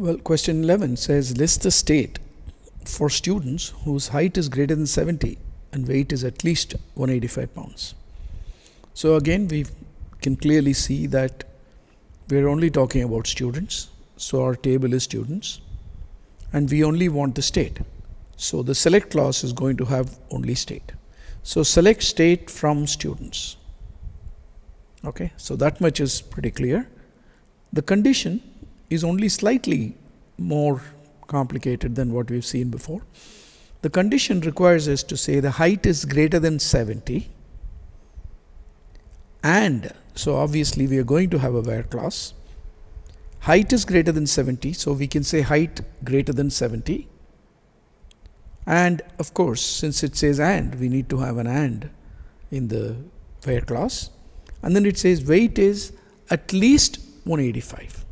Well, question 11 says list the state for students whose height is greater than 70 and weight is at least 185 pounds. So, again, we can clearly see that we're only talking about students. So, our table is students and we only want the state. So, the select clause is going to have only state. So, select state from students. Okay, so that much is pretty clear. The condition is only slightly more complicated than what we've seen before. The condition requires us to say the height is greater than 70 and so obviously we are going to have a where clause. Height is greater than 70 so we can say height greater than 70 and of course since it says and we need to have an and in the where clause and then it says weight is at least 185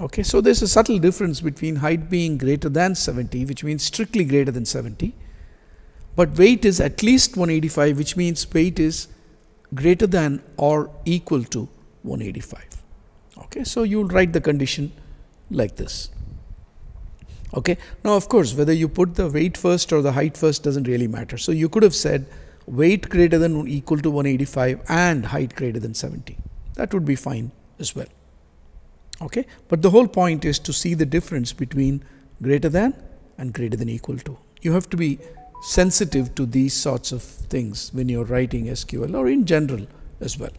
okay so there's a subtle difference between height being greater than 70 which means strictly greater than 70 but weight is at least 185 which means weight is greater than or equal to 185 okay so you'll write the condition like this. Okay now of course whether you put the weight first or the height first doesn't really matter. So you could have said weight greater than or equal to 185 and height greater than 70 that would be fine as well okay? But the whole point is to see the difference between greater than and greater than equal to. You have to be sensitive to these sorts of things when you're writing SQL or in general as well